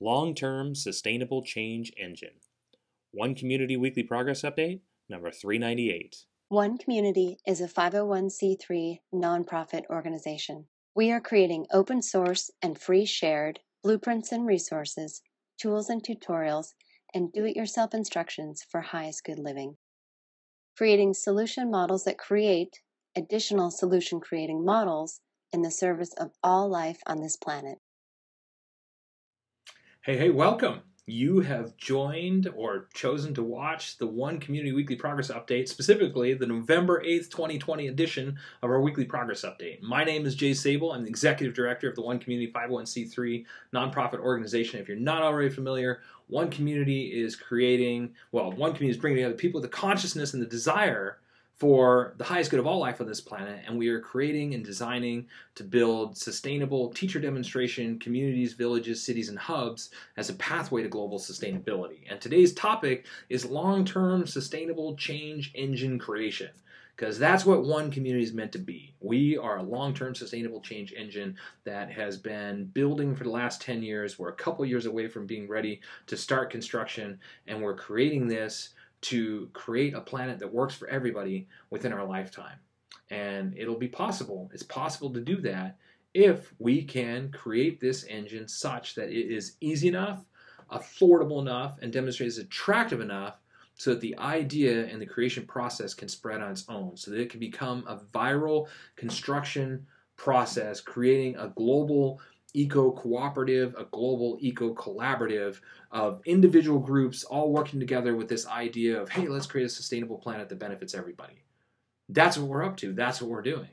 Long Term Sustainable Change Engine. One Community Weekly Progress Update, number 398. One Community is a 501c3 nonprofit organization. We are creating open source and free shared blueprints and resources, tools and tutorials, and do it yourself instructions for highest good living. Creating solution models that create additional solution creating models in the service of all life on this planet. Hey, hey, welcome. You have joined or chosen to watch the One Community Weekly Progress Update, specifically the November 8th, 2020 edition of our Weekly Progress Update. My name is Jay Sable. I'm the Executive Director of the One Community 501c3 nonprofit organization. If you're not already familiar, One Community is creating, well, One Community is bringing together people with the consciousness and the desire for the highest good of all life on this planet, and we are creating and designing to build sustainable teacher demonstration communities, villages, cities, and hubs as a pathway to global sustainability. And today's topic is long term sustainable change engine creation. Because that's what one community is meant to be. We are a long term sustainable change engine that has been building for the last 10 years. We're a couple years away from being ready to start construction, and we're creating this to create a planet that works for everybody within our lifetime. And it'll be possible. It's possible to do that if we can create this engine such that it is easy enough, affordable enough, and demonstrates attractive enough so that the idea and the creation process can spread on its own, so that it can become a viral construction process, creating a global eco cooperative, a global eco collaborative of individual groups all working together with this idea of, hey, let's create a sustainable planet that benefits everybody. That's what we're up to. That's what we're doing.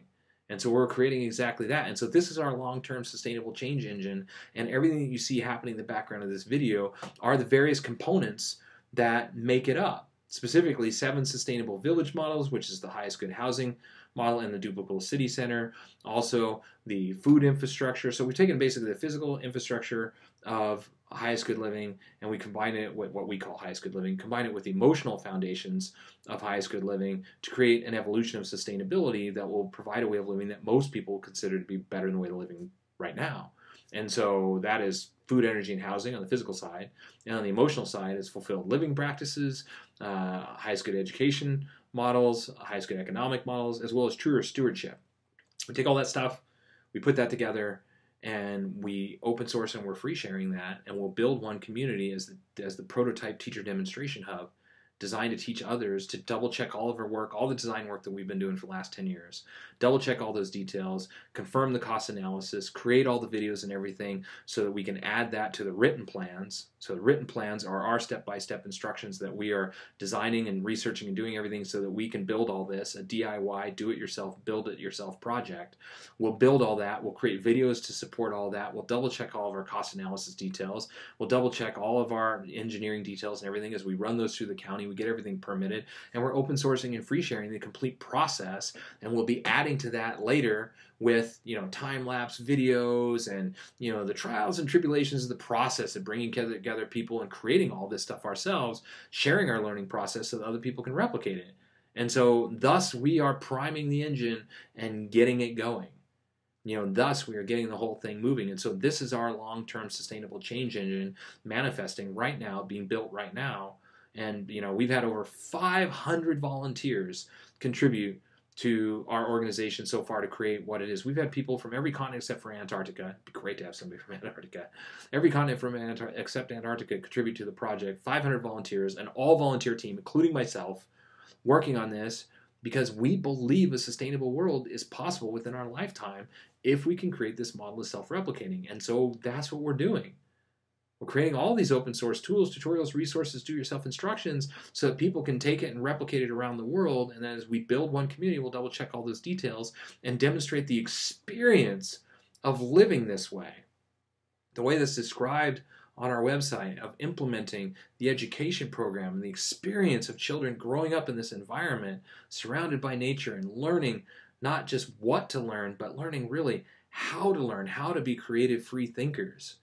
And so we're creating exactly that. And so this is our long-term sustainable change engine. And everything that you see happening in the background of this video are the various components that make it up. Specifically, seven sustainable village models, which is the highest good housing model in the duplicable city center. Also, the food infrastructure. So we've taken basically the physical infrastructure of highest good living and we combine it with what we call highest good living, combine it with the emotional foundations of highest good living to create an evolution of sustainability that will provide a way of living that most people consider to be better than the way they're living right now. And so that is food, energy, and housing on the physical side. And on the emotional side is fulfilled living practices, uh, highest good education models, highest good economic models, as well as true earth stewardship. We take all that stuff, we put that together, and we open source and we're free sharing that, and we'll build one community as the, as the prototype teacher demonstration hub designed to teach others to double check all of our work, all the design work that we've been doing for the last 10 years. Double check all those details, confirm the cost analysis, create all the videos and everything so that we can add that to the written plans. So the written plans are our step-by-step -step instructions that we are designing and researching and doing everything so that we can build all this, a DIY, do-it-yourself, build-it-yourself project. We'll build all that. We'll create videos to support all that. We'll double check all of our cost analysis details. We'll double check all of our engineering details and everything as we run those through the county we get everything permitted, and we're open sourcing and free sharing the complete process. And we'll be adding to that later with you know time lapse videos and you know the trials and tribulations of the process of bringing together, people and creating all this stuff ourselves, sharing our learning process so that other people can replicate it. And so, thus, we are priming the engine and getting it going. You know, thus we are getting the whole thing moving. And so this is our long-term sustainable change engine manifesting right now, being built right now and you know, we've had over 500 volunteers contribute to our organization so far to create what it is. We've had people from every continent except for Antarctica. It'd be great to have somebody from Antarctica. Every continent from Antar- except Antarctica contribute to the project. 500 volunteers, an all volunteer team, including myself, working on this because we believe a sustainable world is possible within our lifetime if we can create this model of self replicating. And so that's what we're doing. We're creating all these open source tools, tutorials, resources, do yourself instructions so that people can take it and replicate it around the world. And then as we build one community, we'll double check all those details and demonstrate the experience of living this way. The way that's described on our website of implementing the education program and the experience of children growing up in this environment, surrounded by nature and learning not just what to learn, but learning really how to learn, how to be creative, free thinkers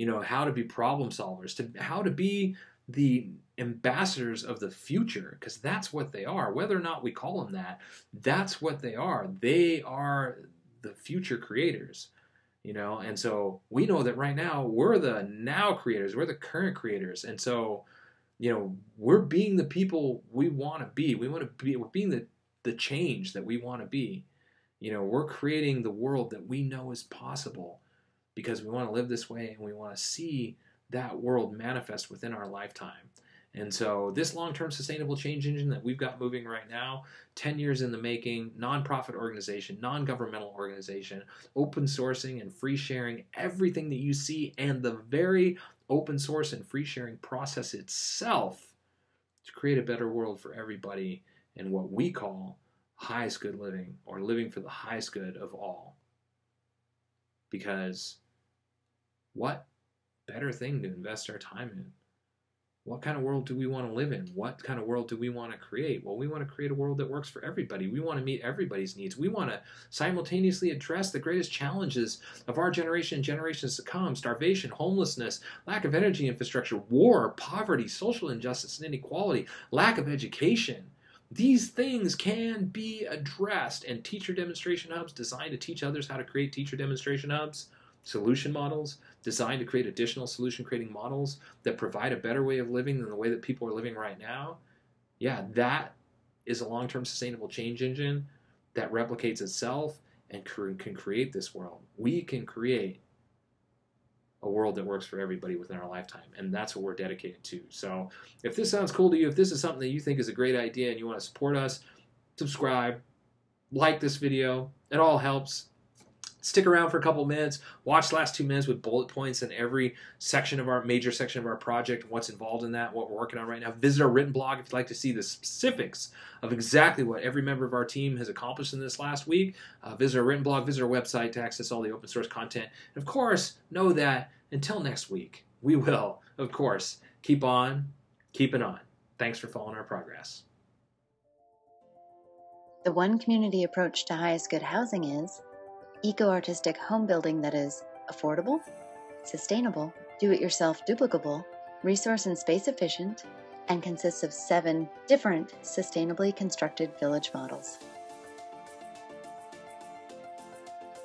you know, how to be problem solvers, to how to be the ambassadors of the future, because that's what they are. Whether or not we call them that, that's what they are. They are the future creators. you know and so we know that right now we're the now creators we're the current creators and so you know we're being the people we want to be we want to be we're being the the change that we want to be you know we're creating the world that we know is possible because we want to live this way and we want to see that world manifest within our lifetime and so, this long term sustainable change engine that we've got moving right now, 10 years in the making, nonprofit organization, non governmental organization, open sourcing and free sharing everything that you see, and the very open source and free sharing process itself to create a better world for everybody in what we call highest good living or living for the highest good of all. Because what better thing to invest our time in? what kind of world do we want to live in? What kind of world do we want to create? Well, we want to create a world that works for everybody. We want to meet everybody's needs. We want to simultaneously address the greatest challenges of our generation and generations to come starvation, homelessness, lack of energy infrastructure, war, poverty, social injustice and inequality, lack of education. These things can be addressed, and teacher demonstration hubs designed to teach others how to create teacher demonstration hubs solution models designed to create additional solution creating models that provide a better way of living than the way that people are living right now, yeah, that is a long term sustainable change engine that replicates itself and can create this world. We can create a world that works for everybody within our lifetime. And that's what we're dedicated to. So if this sounds cool to you, if this is something that you think is a great idea and you want to support us, subscribe, like this video. It all helps stick around for a couple minutes watch the last two minutes with bullet points in every section of our major section of our project what's involved in that what we're working on right now. Visit our written blog if you'd like to see the specifics of exactly what every member of our team has accomplished in this last week. Uh, visit our written blog visit our website to access all the open source content. And of course know that until next week we will of course keep on keeping on. Thanks for following our progress. The one community approach to highest good housing is eco artistic home building that is affordable, sustainable, do it yourself duplicable, resource and space efficient, and consists of seven different sustainably constructed village models.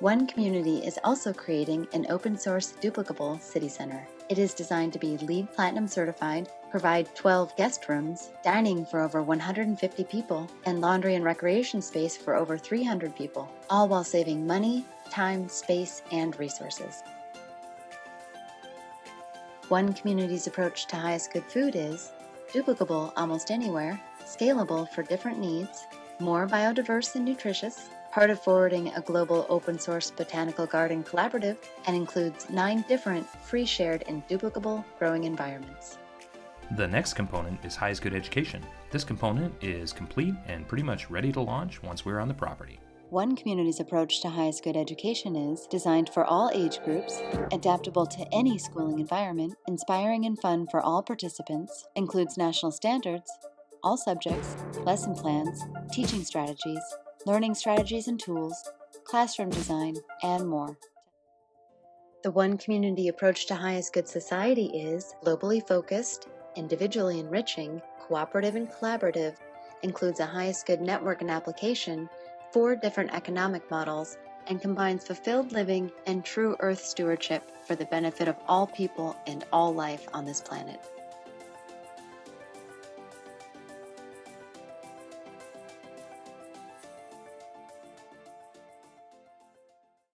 One Community is also creating an open source duplicable city center. It is designed to be LEED Platinum certified, provide 12 guest rooms, dining for over 150 people, and laundry and recreation space for over 300 people, all while saving money, time, space, and resources. One community's approach to highest good food is duplicable almost anywhere, scalable for different needs, more biodiverse and nutritious, part of forwarding a global open source botanical garden collaborative, and includes nine different free shared and duplicable growing environments. The next component is Highest Good Education. This component is complete and pretty much ready to launch once we're on the property. One Community's approach to highest good education is designed for all age groups, adaptable to any schooling environment, inspiring and fun for all participants, includes national standards, all subjects, lesson plans, teaching strategies, learning strategies and tools, classroom design, and more. The One Community approach to highest good society is globally focused, individually enriching, cooperative and collaborative, includes a highest good network and application, four different economic models, and combines fulfilled living and true earth stewardship for the benefit of all people and all life on this planet.